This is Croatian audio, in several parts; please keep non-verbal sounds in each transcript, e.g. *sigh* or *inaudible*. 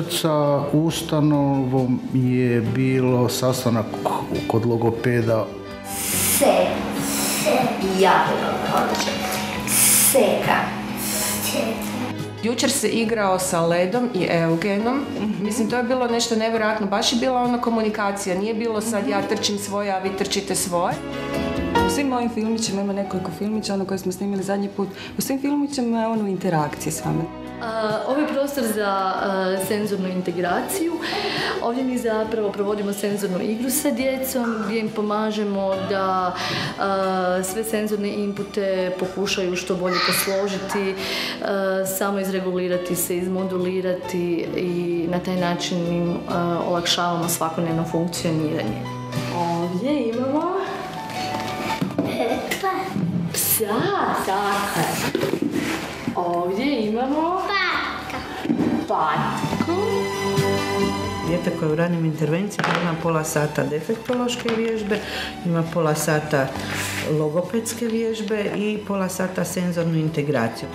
Susret sa ustanovom je bilo sastanak kod logopeda. Se, se, jako Seka. Jučer se igrao sa Ledom i Eugenom. Mislim, to je bilo nešto nevjerojatno. Baš je bila ona komunikacija. Nije bilo sad ja trčim svoje, a vi trčite svoje. U svim mojim filmićima ima nekoliko filmića, ono koje smo snimili zadnji put. U svim filmićima je ono u interakciji s vama. Ovo je prostor za senzornu integraciju. Ovdje mi zapravo provodimo senzornu igru sa djecom gdje im pomažemo da sve senzorne inpute pokušaju što bolje posložiti, samo izregulirati se, izmodulirati i na taj način im olakšavamo svakodnevno funkcioniranje. Ovdje imamo psa, tako Ovdje imamo... Patka. Patku. Dijete koje je u ranim intervencijama ima pola sata defektološke vježbe, ima pola sata logopedske vježbe i pola sata senzornu integraciju.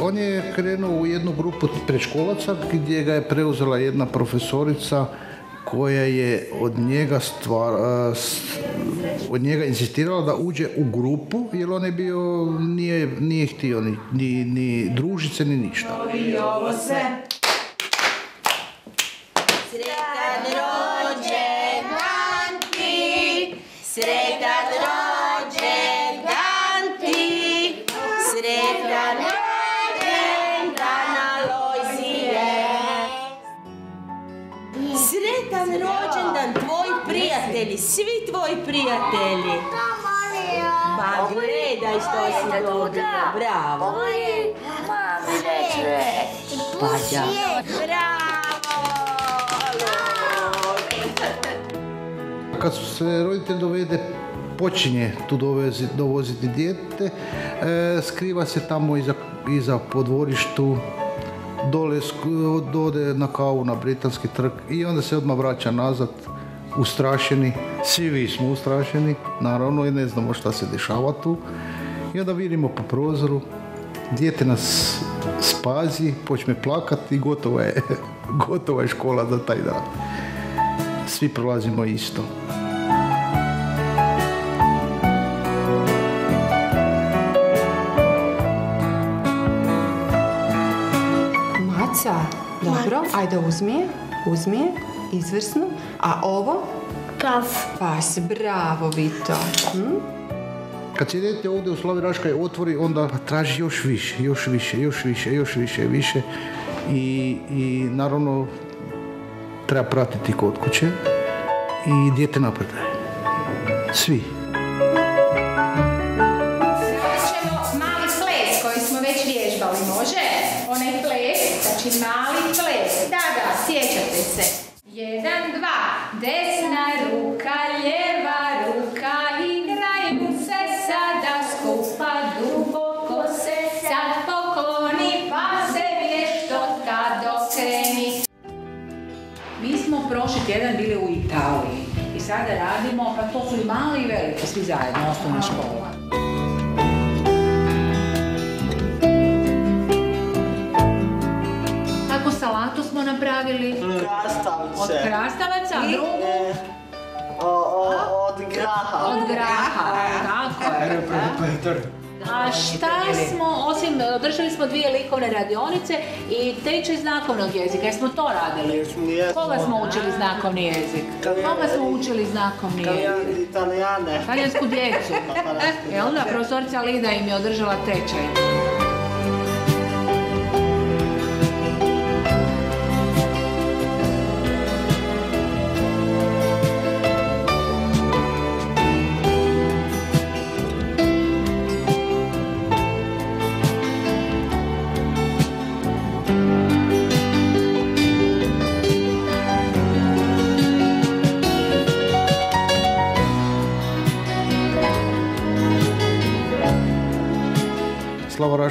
On je krenuo u jednu grupu preškolaca gdje ga je preuzela jedna profesorica koja je od njega stvar, od njega insistirala da uđe u grupu jer on je bio, nije, nije htio ni, ni, ni družice ni ništa. Ovo se Sretan rođendan ti, sretan prijatelji, svi tvoji prijatelji. Pa gledaj što si dobio, bravo. Pa da. Bravo! Kad se roditelj dovede, počinje tu dovoziti, dovoziti dijete, e, skriva se tamo iza, iza podvorištu dole dode na kavu na Britanski trg i onda se odmah vraća nazad ustrašeni, svi vi smo ustrašeni, naravno i ne znamo šta se dešava tu. I onda vidimo po prozoru, dijete nas spazi, počne plakati i gotova je, *laughs* gotova je škola za taj dan. Svi prolazimo isto. Dobro, ajde uzmi je, uzmi je, izvrsno. A ovo? Pas. Pas, bravo Vito. Hm? Kad se idete ovdje u Slavi Raškaj otvori, onda traži još više, još više, još više, još više, više. I, i naravno treba pratiti kod kuće i dijete napredaje. Svi. mali ples koji smo već vježbali, može? Onaj ples, znači mali prošli tjedan bili u Italiji i sada radimo, pa to su i mali i veliki, svi zajedno, osnovna škola. Kako salatu smo napravili? Krastavice. Od krastavaca, a drugu? od graha. Od graha, tako je. A šta smo, osim, držali smo dvije likovne radionice i tečaj znakovnog jezika, jer smo to radili. Koga smo učili znakovni jezik? Koga smo učili znakovni jezik? Italijane. Talijansku djecu. *laughs* E onda, profesorica Lida im je održala tečaj.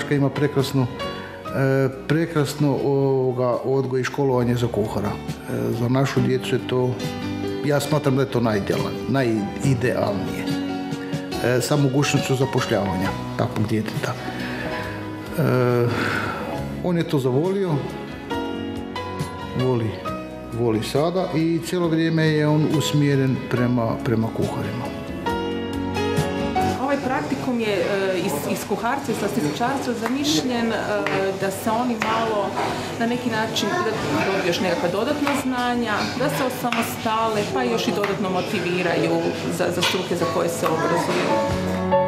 Raška ima prekrasnu e, prekrasno ovoga odgoj i školovanje za kuhara. E, za našu djecu je to ja smatram da je to najidealnije. E, sa mogućnošću zapošljavanja takvog djeteta. On je to zavolio, voli, voli sada i cijelo vrijeme je on usmjeren prema, prema kuharima. Je e, iz, iz kuharstva i slastičarstva zamišljen e, da se oni malo na neki način da još nekakva dodatna znanja, da se osamostale pa još i dodatno motiviraju za, za struke za koje se obrazuju.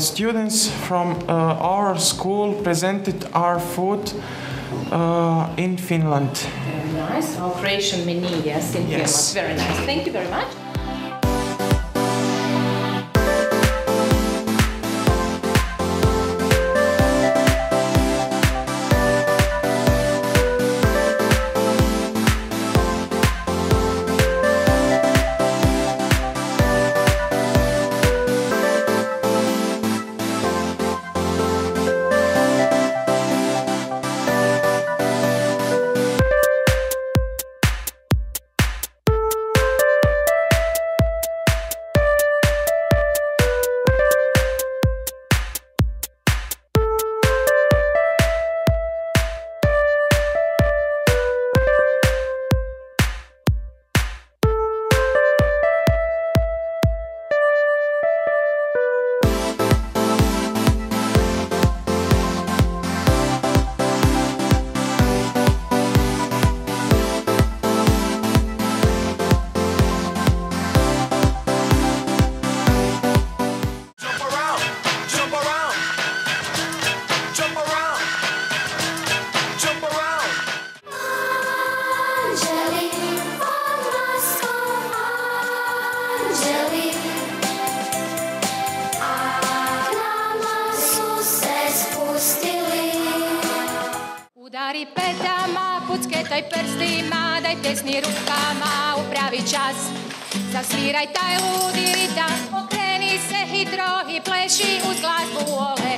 Students from uh, our school presented our food uh, in Finland. Very nice. Our Croatian menu, yes, in Yes. Finland. Very nice. Thank you very much. Udari petama, pucketaj prstima, daj pjesni rukama u pravi čas. Zasviraj taj ludi ritam, okreni se hitro i pleši uz glazbu ole,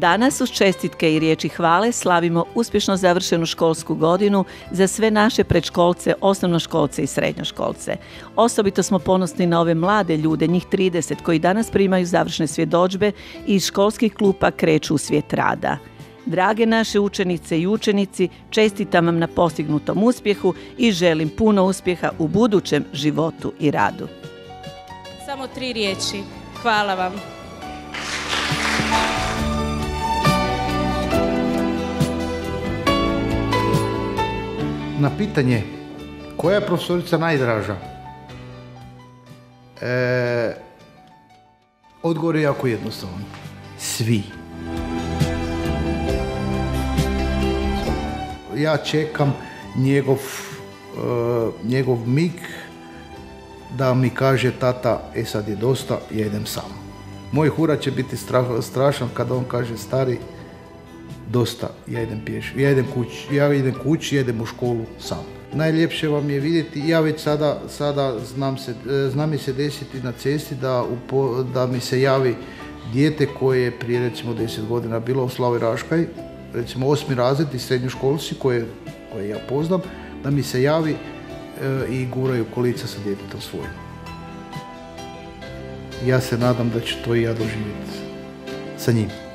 Danas uz čestitke i riječi hvale slavimo uspješno završenu školsku godinu za sve naše predškolce, osnovnoškolce i srednjoškolce. Osobito smo ponosni na ove mlade ljude, njih 30, koji danas primaju završne svjedodžbe i iz školskih klupa kreću u svijet rada. Drage naše učenice i učenici, čestitam vam na postignutom uspjehu i želim puno uspjeha u budućem životu i radu. Samo tri riječi. Hvala vam. Na pitanje koja je profesorica najdraža? E, odgovor je jako jednostavan. Svi. Ja čekam njegov, e, njegov mig da mi kaže tata, e sad je dosta, ja idem sam. Moj hura će biti strašan kada on kaže stari, dosta, ja idem pješ, ja idem kući, ja idem kući, ja idem u školu sam. Najljepše vam je vidjeti, ja već sada, sada znam, se, e, zna mi se desiti na cesti da, upo- da mi se javi dijete koje je prije recimo 10 godina bilo u Slavi Raškaj, recimo osmi razred i srednjoškolci koje, koje ja poznam, da mi se javi e, i guraju kolica sa djetetom svojim. Ja se nadam da ću to i ja doživjeti sa njim.